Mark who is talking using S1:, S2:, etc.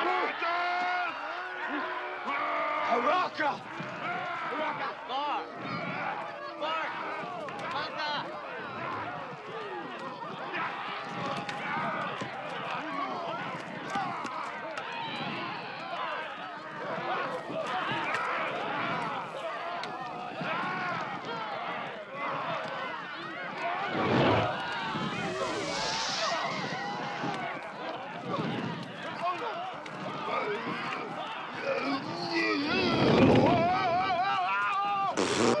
S1: Haraka! Haraka! Oh,